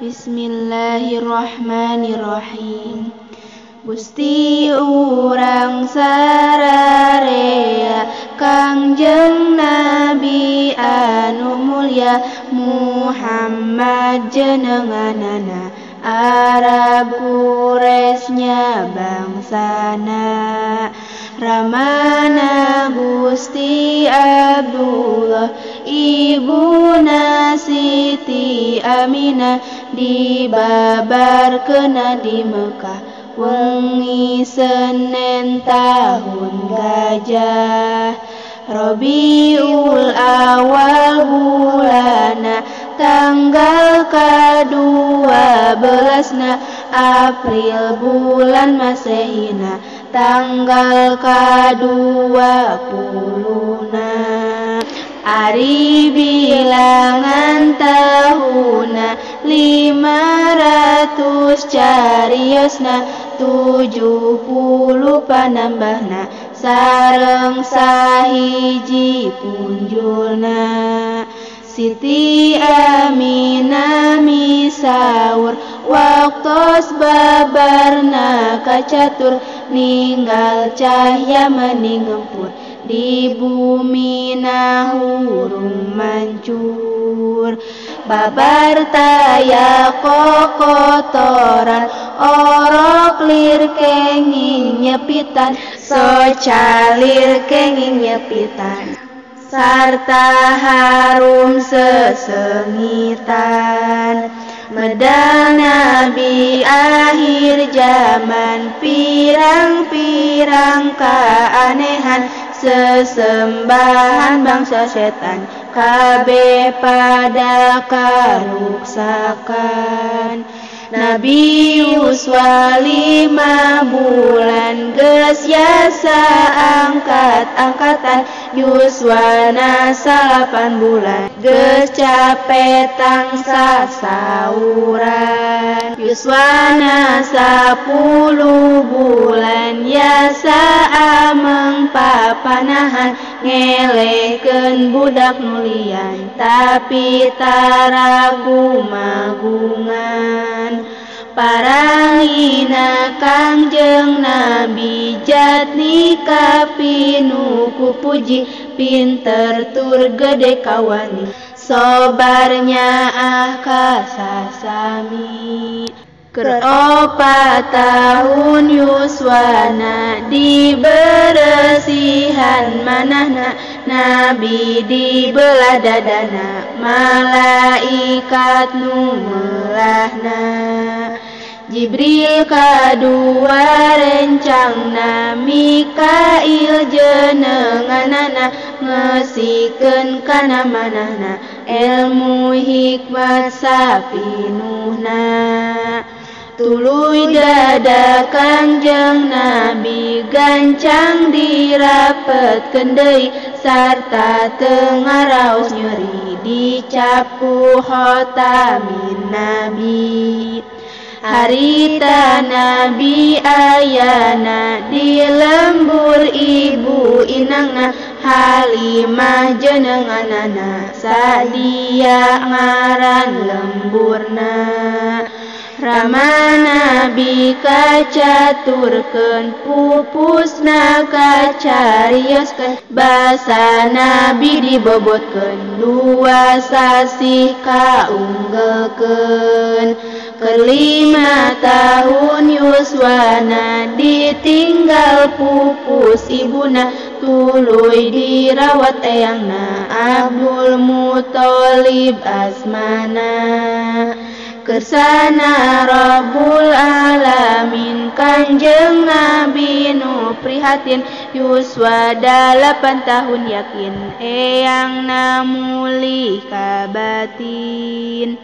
Bismillahirrahmanirrahim. Gusti urang sararea Kangjeng Nabi anu mulia Muhammad jenenganana Arab Quraisnya bangsana. Ramana Gusti Abdullah Ibu Siti Aminah dibabar kena di Mekah. Wengi Senin tahun gajah. Robiul awal bulana tanggal kedua belasna April bulan Masehina tanggal kedua puluna Ari bilangan tahuna lima ratus cariosna tujuh puluh panambahna sareng sahiji punjulna. Siti Aminah misaur waktos babarna kacatur ninggal cahya meningempur di bumi nahurung mancur. Babar taya kokotoran orok lir kenging nyepitan so calir kenging nyepitan. Sarta harum sesengitan medal nabi akhir zaman pirang-pirang keanehan sesembahan bangsa setan kabe pada karuksakan. Nabi Yuswa lima bulan ges yasa angkat angkatan Yuswana salapan bulan. Ges capek tangsa sauran Yuswana sepuluh bulan. Yasa ameng papanahan. Ngeleken budak nulian. Tapi taragu magungan Parangina kangjeng Nabi jatni kapinuku puji pinter tur gede kawani sobarnya ah kasasami Keropa tahun Yuswana diberesihan manahna Nabi di belah dadana malaikat nu melahna Jibril kadua rencangna Mikail jenenganana ngesikeun kana manahna ilmu hikmat sapinuhna. Tuluy dada kanjeng Nabi gancang dirapet deui sarta tengaraos nyeri dicapu hotamin Nabi. harita nabi ayana di lembur ibu inangna Halimah jenenganana sadia ngaran lemburna. Ramana Nabi kacaturkeun pupusna kacarioskeun basa Nabi dibobotkeun dua sasih kaunggulkeun kelima tahun Yuswana ditinggal pupus ibuna. Tuluy dirawat eyangna Abdul Muthalib asmana. kesana Rabbul alamin. Kanjeng Nabi Nu prihatin. Yuswa delapan tahun yakin. Eyang namuli kabatin.